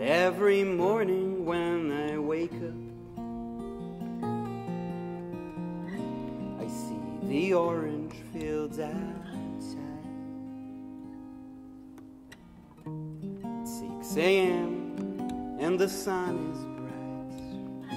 every morning when I wake up, I see the orange fields outside. It's 6 a.m. and the sun is bright,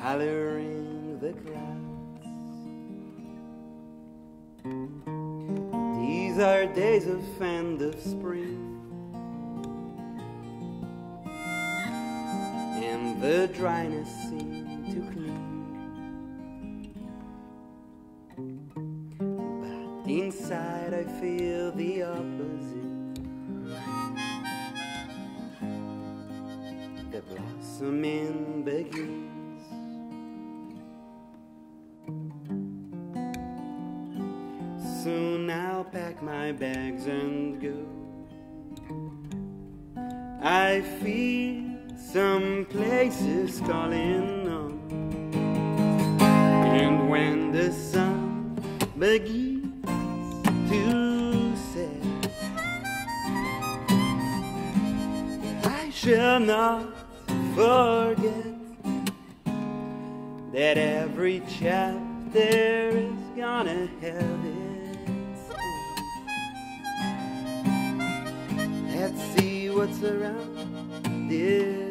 coloring the clouds. These are days of end of spring. And the dryness seemed to cling. But inside I feel the opposite. The blossoming begins. My bags and go. I feel some places calling on. And when the sun begins to set, I shall not forget that every chapter is gonna have its Let's see what's around this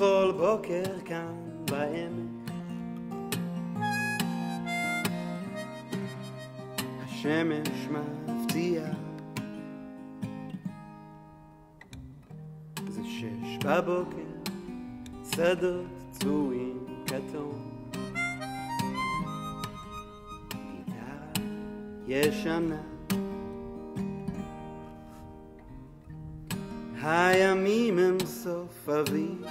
ובכל בוקר כאן בעמק. השמש מפתיע זה שש בבוקר שדות צבועים כתום. גיטרה ישנה. הימים הם סוף אביב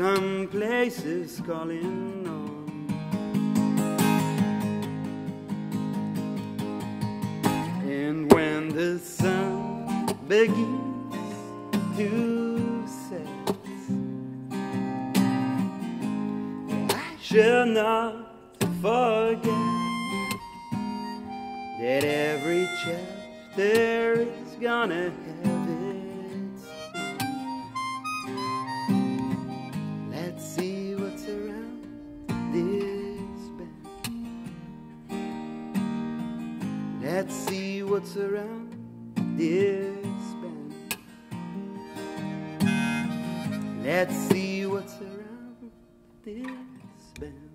some places calling on. And when the sun begins to set, I shall not forget that every chapter is gonna have Let's see what's around this bend. Let's see what's around this bend.